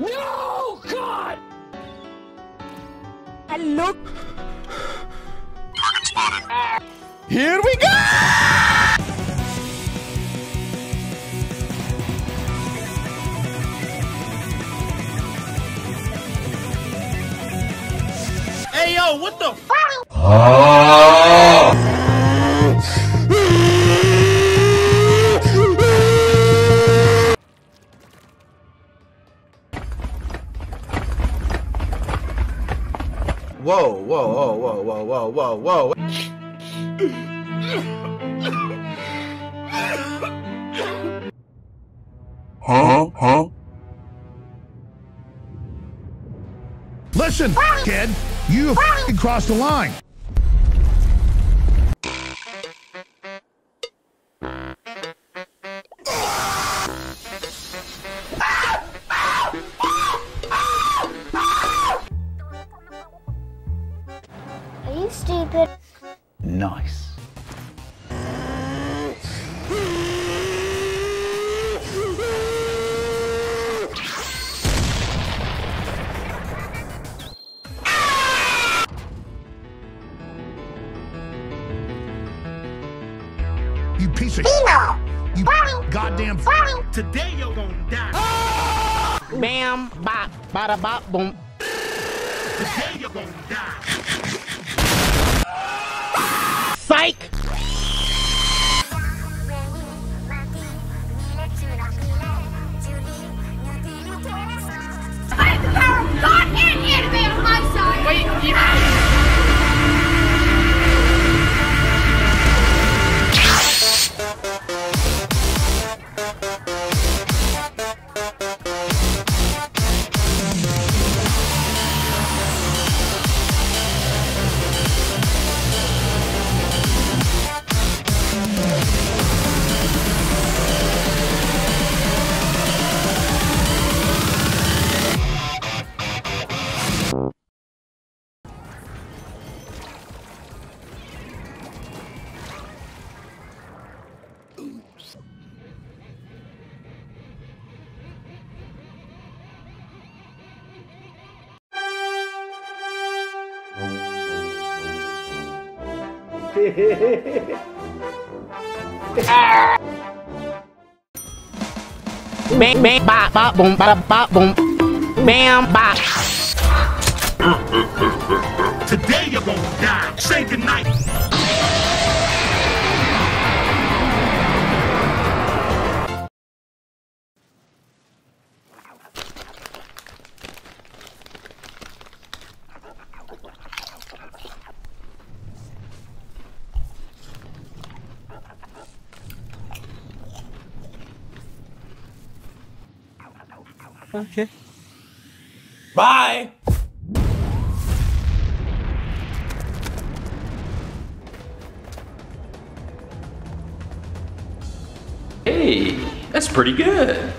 No! God! Hello. Here we go! Hey yo, what the? Ah! Whoa, whoa, whoa, whoa, whoa, whoa, whoa, whoa. Huh? Huh? Listen, kid, you crossed the line. Are you stupid? Nice. You piece of You goddamn f- Today you're gonna die. Bam, bop, bada bop, boom. Today you're gonna die. Psych! Bam, bam, bop, bop, boom, bada bop, boom. Bam, bop. Today you're gonna die. Say goodnight. Okay. Bye! Hey, that's pretty good.